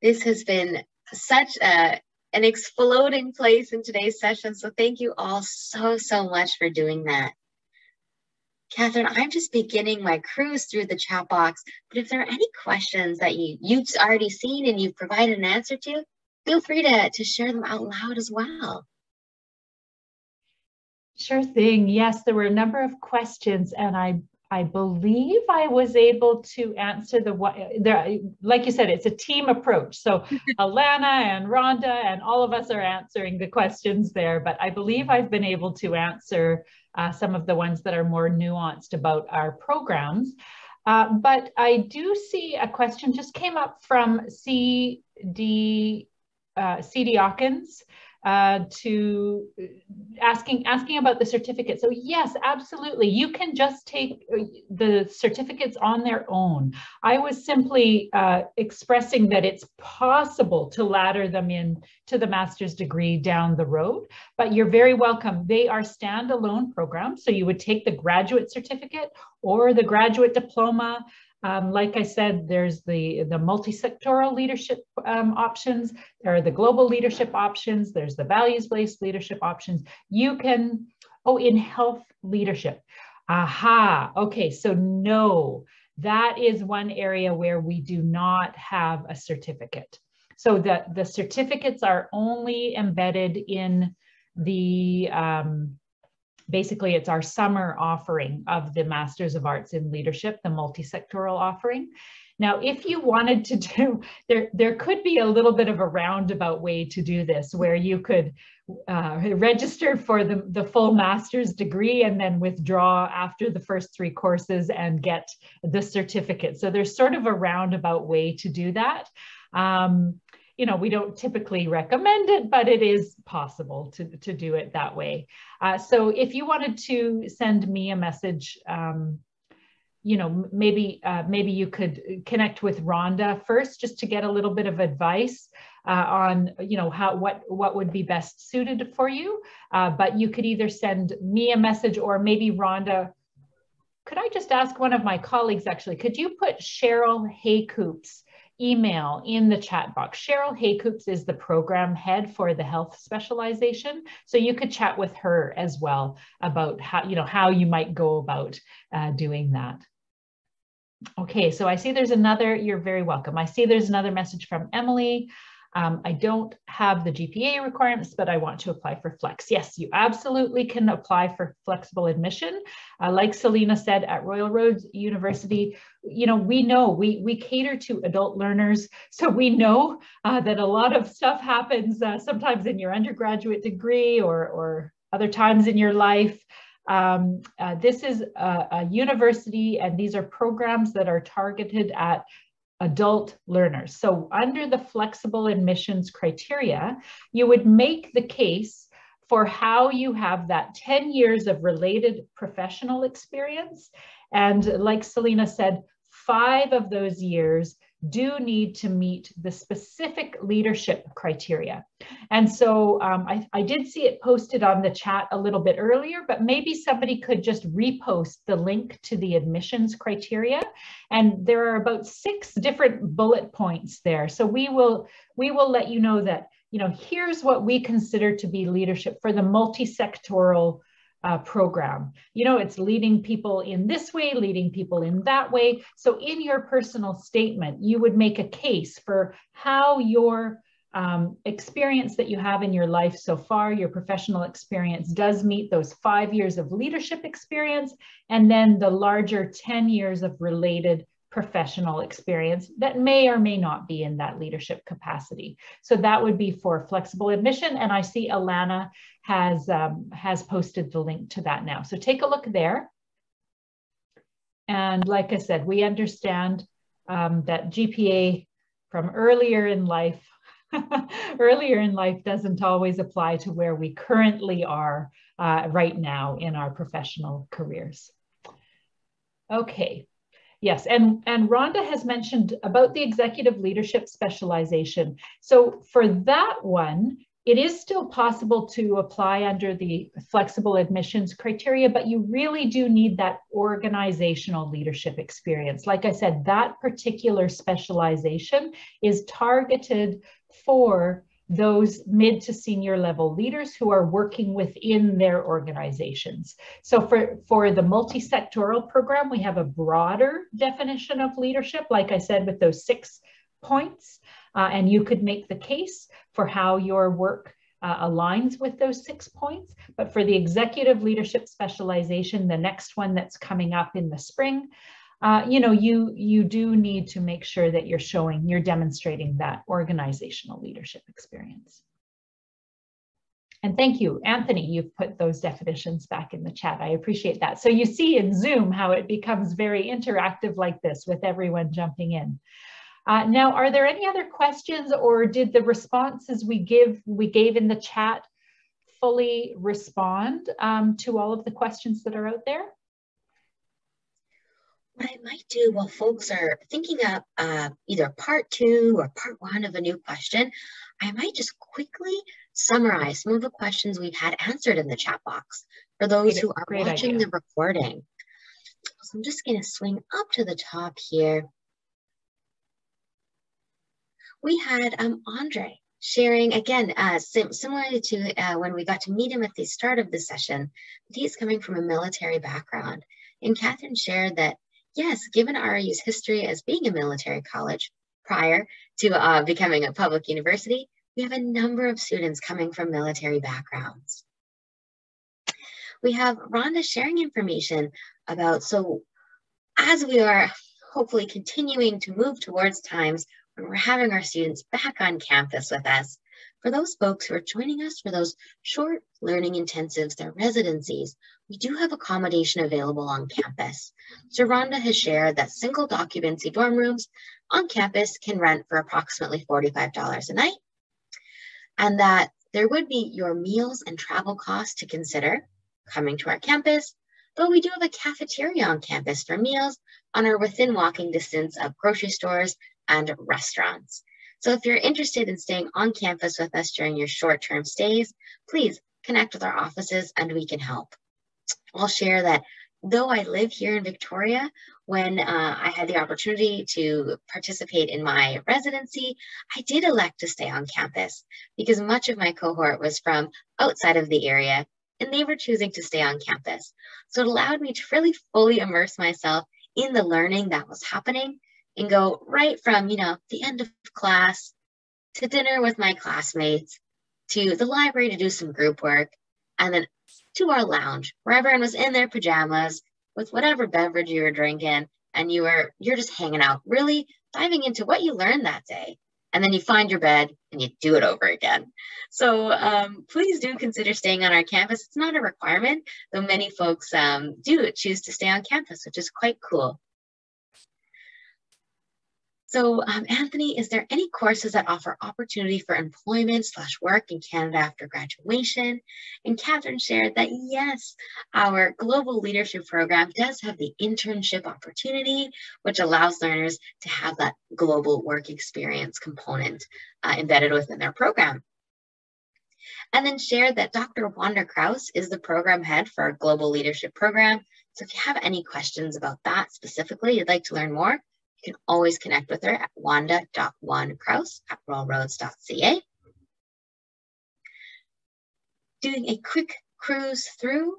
This has been such a, an exploding place in today's session. So thank you all so, so much for doing that. Catherine, I'm just beginning my cruise through the chat box, but if there are any questions that you, you've already seen and you've provided an answer to, feel free to, to share them out loud as well. Sure thing. Yes, there were a number of questions and I I believe I was able to answer the there, like you said, it's a team approach. So Alana and Rhonda and all of us are answering the questions there, but I believe I've been able to answer uh, some of the ones that are more nuanced about our programs. Uh, but I do see a question just came up from CD, uh, CD Hawkins uh, to asking asking about the certificate. So yes, absolutely, you can just take uh, the certificates on their own. I was simply uh, expressing that it's possible to ladder them in to the master's degree down the road, but you're very welcome. They are standalone programs, so you would take the graduate certificate or the graduate diploma. Um, like I said, there's the, the multi-sectoral leadership um, options, there are the global leadership options, there's the values-based leadership options. You can, oh, in health leadership. Aha, okay, so no, that is one area where we do not have a certificate. So the, the certificates are only embedded in the um, basically it's our summer offering of the Masters of Arts in Leadership, the multi-sectoral offering. Now, if you wanted to do, there, there could be a little bit of a roundabout way to do this where you could uh, register for the, the full master's degree and then withdraw after the first three courses and get the certificate. So there's sort of a roundabout way to do that. Um, you know, we don't typically recommend it, but it is possible to, to do it that way. Uh, so if you wanted to send me a message, um, you know, maybe uh, maybe you could connect with Rhonda first, just to get a little bit of advice uh, on, you know, how what what would be best suited for you. Uh, but you could either send me a message or maybe Rhonda. Could I just ask one of my colleagues actually? Could you put Cheryl Heykoop's email in the chat box. Cheryl Heykoops is the program head for the health specialization. So you could chat with her as well about how, you know, how you might go about uh, doing that. Okay, so I see there's another, you're very welcome. I see there's another message from Emily. Um, I don't have the GPA requirements, but I want to apply for Flex. Yes, you absolutely can apply for flexible admission. Uh, like Selena said at Royal Roads University, you know, we know we, we cater to adult learners. So we know uh, that a lot of stuff happens uh, sometimes in your undergraduate degree or, or other times in your life. Um, uh, this is a, a, university and these are programs that are targeted at adult learners. So under the flexible admissions criteria, you would make the case for how you have that 10 years of related professional experience. And like Selena said, five of those years do need to meet the specific leadership criteria. And so um, I, I, did see it posted on the chat a little bit earlier, but maybe somebody could just repost the link to the admissions criteria. And there are about six different bullet points there. So we will, we will let you know that, you know, here's what we consider to be leadership for the multi-sectoral uh, program. You know, it's leading people in this way, leading people in that way. So in your personal statement, you would make a case for how your um, experience that you have in your life so far, your professional experience does meet those five years of leadership experience, and then the larger 10 years of related professional experience that may or may not be in that leadership capacity. So that would be for flexible admission. And I see Alana has, um, has posted the link to that now. So take a look there. And like I said, we understand um, that GPA from earlier in life earlier in life doesn't always apply to where we currently are uh, right now in our professional careers. Okay, yes, and, and Rhonda has mentioned about the executive leadership specialization. So for that one, it is still possible to apply under the flexible admissions criteria, but you really do need that organizational leadership experience. Like I said, that particular specialization is targeted for those mid to senior level leaders who are working within their organizations. So for, for the multi-sectoral program, we have a broader definition of leadership, like I said, with those six points. Uh, and you could make the case for how your work uh, aligns with those six points. But for the executive leadership specialization, the next one that's coming up in the spring, uh, you know, you, you do need to make sure that you're showing, you're demonstrating that organizational leadership experience. And thank you, Anthony, you've put those definitions back in the chat. I appreciate that. So you see in Zoom how it becomes very interactive like this with everyone jumping in. Uh, now, are there any other questions or did the responses we give we gave in the chat fully respond um, to all of the questions that are out there? What I might do while folks are thinking up uh, either part two or part one of a new question, I might just quickly summarize some of the questions we've had answered in the chat box for those great, who are watching idea. the recording. So I'm just going to swing up to the top here we had um, Andre sharing again, uh, sim similarly to uh, when we got to meet him at the start of the session, he's coming from a military background. And Catherine shared that, yes, given RRU's history as being a military college prior to uh, becoming a public university, we have a number of students coming from military backgrounds. We have Rhonda sharing information about, so as we are hopefully continuing to move towards times when we're having our students back on campus with us. For those folks who are joining us for those short learning intensives, their residencies, we do have accommodation available on campus. So Rhonda has shared that single occupancy dorm rooms on campus can rent for approximately $45 a night, and that there would be your meals and travel costs to consider coming to our campus, but we do have a cafeteria on campus for meals on our within walking distance of grocery stores and restaurants. So if you're interested in staying on campus with us during your short-term stays, please connect with our offices and we can help. I'll share that though I live here in Victoria, when uh, I had the opportunity to participate in my residency, I did elect to stay on campus because much of my cohort was from outside of the area and they were choosing to stay on campus. So it allowed me to really fully immerse myself in the learning that was happening and go right from, you know, the end of class to dinner with my classmates to the library to do some group work and then to our lounge where everyone was in their pajamas with whatever beverage you were drinking and you were you're just hanging out really diving into what you learned that day. And then you find your bed and you do it over again. So um, please do consider staying on our campus. It's not a requirement though many folks um, do choose to stay on campus which is quite cool so um, Anthony, is there any courses that offer opportunity for employment slash work in Canada after graduation? And Catherine shared that yes, our global leadership program does have the internship opportunity, which allows learners to have that global work experience component uh, embedded within their program. And then shared that Dr. Wanda Krause is the program head for our global leadership program. So if you have any questions about that specifically, you'd like to learn more, you can always connect with her at wanda.onekraus at royalroads.ca. Doing a quick cruise through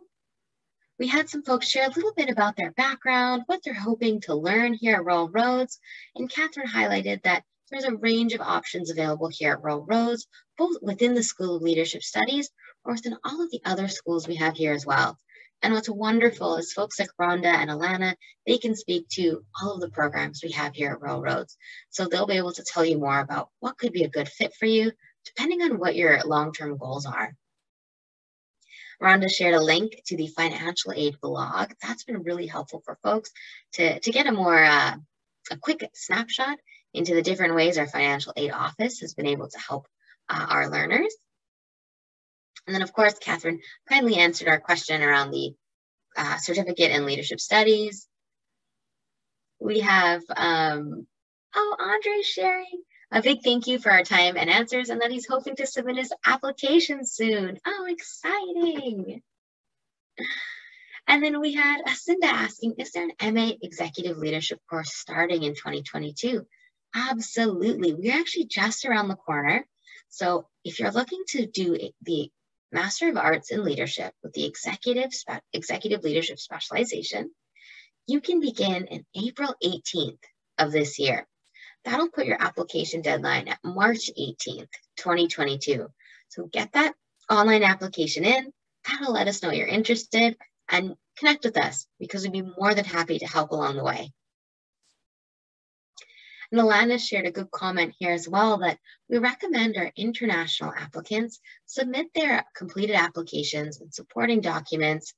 we had some folks share a little bit about their background, what they're hoping to learn here at Royal Roads, and Catherine highlighted that there's a range of options available here at Royal Roads, both within the School of Leadership Studies or within all of the other schools we have here as well. And what's wonderful is folks like Rhonda and Alana, they can speak to all of the programs we have here at Royal Roads. So they'll be able to tell you more about what could be a good fit for you, depending on what your long-term goals are. Rhonda shared a link to the financial aid blog. That's been really helpful for folks to, to get a more, uh, a quick snapshot into the different ways our financial aid office has been able to help uh, our learners. And then of course, Catherine kindly answered our question around the uh, certificate in leadership studies. We have, um, oh, Andre sharing a big thank you for our time and answers and that he's hoping to submit his application soon. Oh, exciting. And then we had Asinda asking, is there an MA executive leadership course starting in 2022? Absolutely. We're actually just around the corner. So if you're looking to do the Master of Arts in Leadership with the Executive, Executive Leadership Specialization, you can begin in April 18th of this year. That'll put your application deadline at March 18th, 2022. So get that online application in. That'll let us know you're interested and connect with us because we'd be more than happy to help along the way. And Alana shared a good comment here as well that we recommend our international applicants submit their completed applications and supporting documents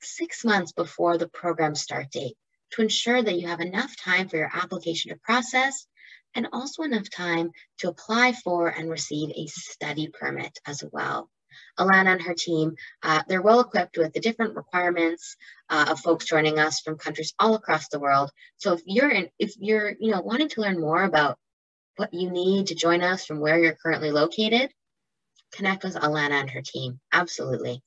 six months before the program start date to ensure that you have enough time for your application to process and also enough time to apply for and receive a study permit as well. Alana and her team, uh, they're well equipped with the different requirements uh, of folks joining us from countries all across the world. So if you're in, if you're you know wanting to learn more about what you need to join us from where you're currently located, connect with Alana and her team. Absolutely.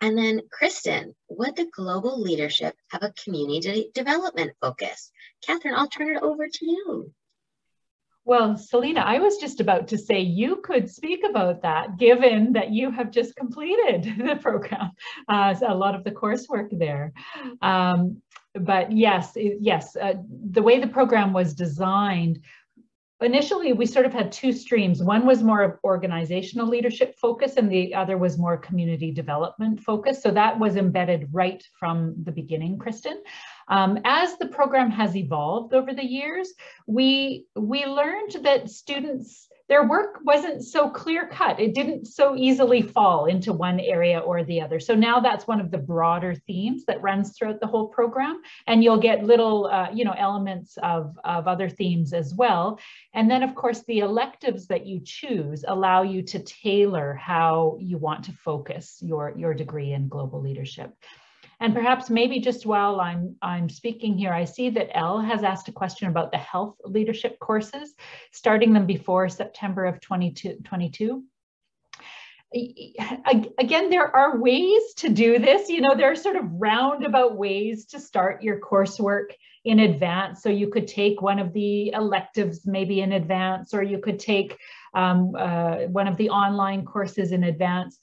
And then Kristen, would the global leadership have a community development focus? Catherine, I'll turn it over to you. Well, Selena, I was just about to say you could speak about that, given that you have just completed the program, uh, a lot of the coursework there. Um, but yes, yes, uh, the way the program was designed initially we sort of had two streams. One was more of organizational leadership focus and the other was more community development focus. So that was embedded right from the beginning kristen um, as the program has evolved over the years we we learned that students their work wasn't so clear cut. It didn't so easily fall into one area or the other. So now that's one of the broader themes that runs throughout the whole program. And you'll get little, uh, you know, elements of, of other themes as well. And then of course, the electives that you choose allow you to tailor how you want to focus your, your degree in global leadership. And perhaps maybe just while I'm, I'm speaking here, I see that Elle has asked a question about the health leadership courses, starting them before September of 2022 again, there are ways to do this. You know, there are sort of roundabout ways to start your coursework in advance. So you could take one of the electives maybe in advance, or you could take um, uh, one of the online courses in advance.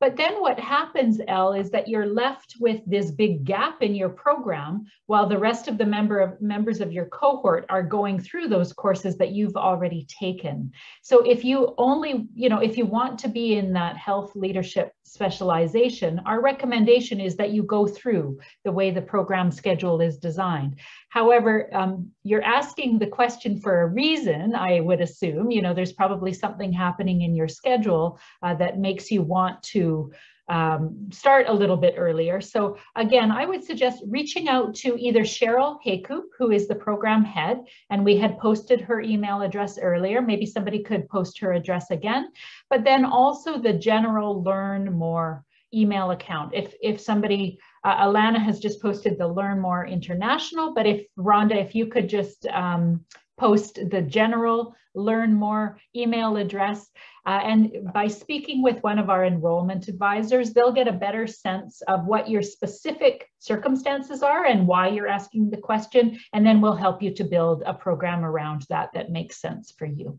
But then what happens, Elle, is that you're left with this big gap in your program while the rest of the member of, members of your cohort are going through those courses that you've already taken. So if you only, you know, if you want to be in that health leadership specialization, our recommendation is that you go through the way the program schedule is designed. However, um, you're asking the question for a reason, I would assume, you know, there's probably something happening in your schedule uh, that makes you want to um, start a little bit earlier. So again, I would suggest reaching out to either Cheryl Heykoop, who is the program head, and we had posted her email address earlier. Maybe somebody could post her address again, but then also the general Learn More email account. If, if somebody, uh, Alana has just posted the Learn More International, but if Rhonda, if you could just um, post the general Learn More email address. Uh, and by speaking with one of our enrollment advisors, they'll get a better sense of what your specific circumstances are and why you're asking the question. And then we'll help you to build a program around that that makes sense for you.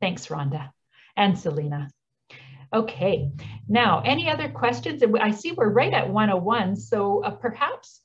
Thanks, Rhonda and Selena. Okay, now any other questions? I see we're right at 101, so uh, perhaps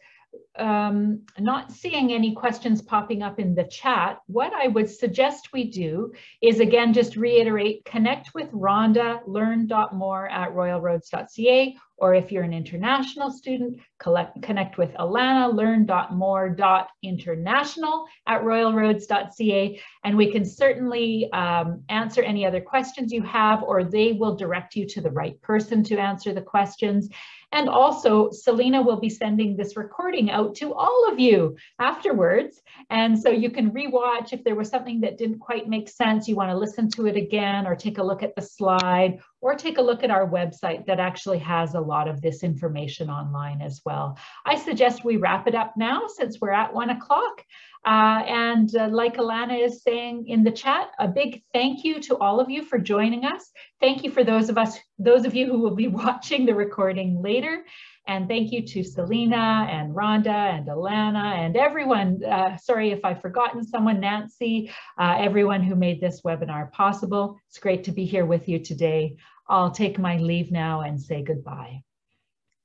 um, not seeing any questions popping up in the chat, what I would suggest we do is again, just reiterate, connect with Rhonda, learn.more at royalroads.ca, or if you're an international student, collect, connect with Alana, learn.more.international at royalroads.ca, and we can certainly um, answer any other questions you have, or they will direct you to the right person to answer the questions. And also, Selena will be sending this recording out to all of you afterwards. And so you can rewatch if there was something that didn't quite make sense, you want to listen to it again or take a look at the slide or take a look at our website that actually has a lot of this information online as well. I suggest we wrap it up now since we're at one o'clock. Uh, and uh, like Alana is saying in the chat, a big thank you to all of you for joining us. Thank you for those of us, those of you who will be watching the recording later. And thank you to Selena and Rhonda and Alana and everyone. Uh, sorry if I've forgotten someone, Nancy, uh, everyone who made this webinar possible. It's great to be here with you today. I'll take my leave now and say goodbye.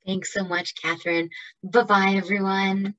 Thanks so much, Catherine. Bye-bye, everyone.